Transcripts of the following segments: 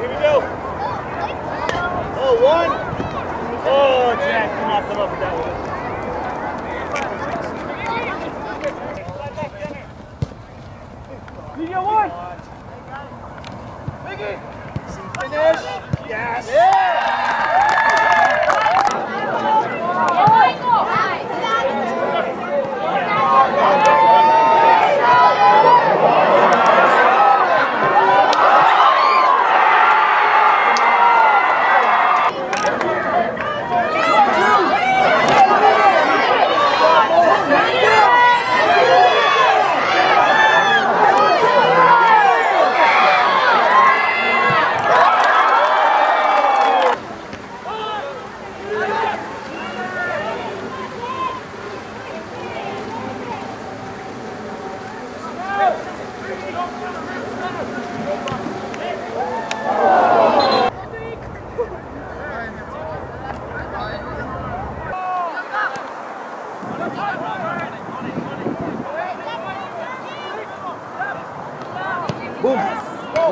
here we go. Oh, one. Oh, Jackson knocked him up with that one. Video one. Biggie. Finish. Yes. Yeah.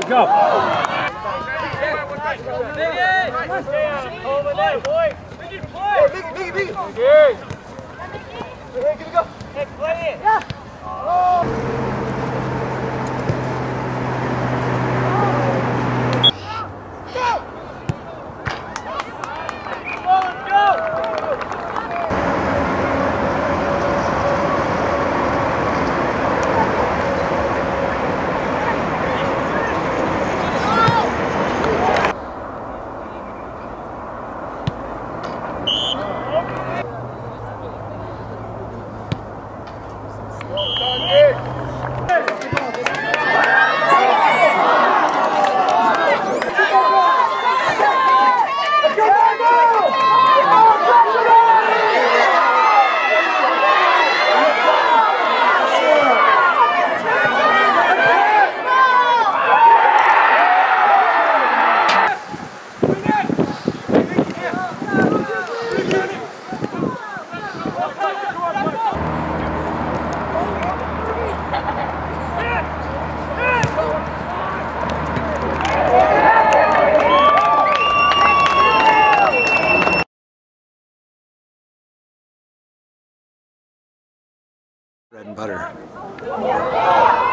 Go. Bread and butter.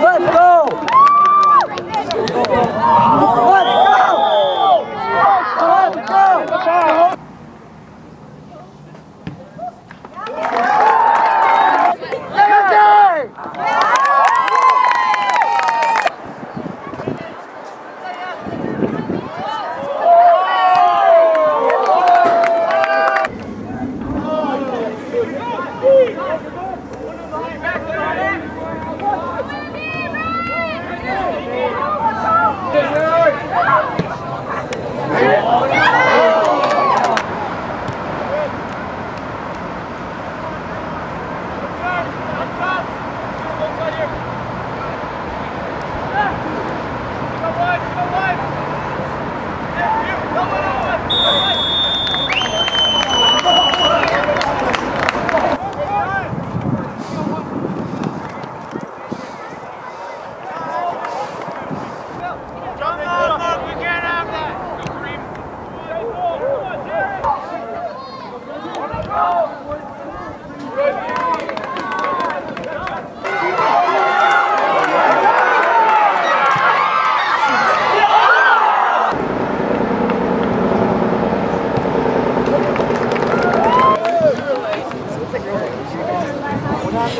Let's go! Come on. James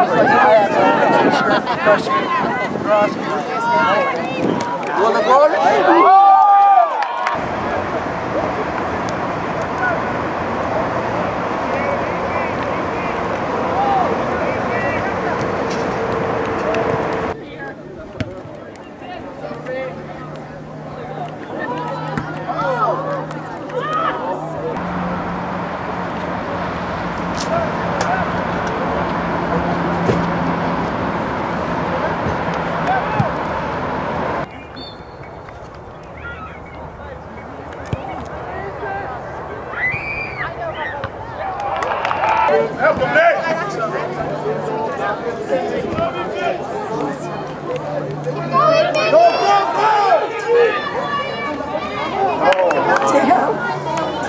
You want a goal?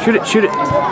Shoot it, shoot it.